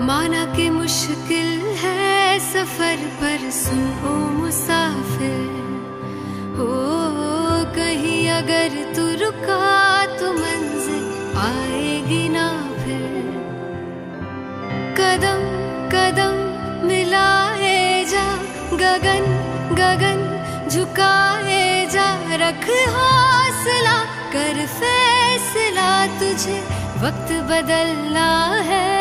माना कि मुश्किल है सफ़र पर सुन, ओ मुसाफिर। हो कहीं अगर तू रुका तो मंजिल आएगी ना फिर। कदम कदम मिलाए जा, गगन गगन झुकाए जा, रख हौसला, कर फैसला, तुझे वक्त बदलना है।